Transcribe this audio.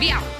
We.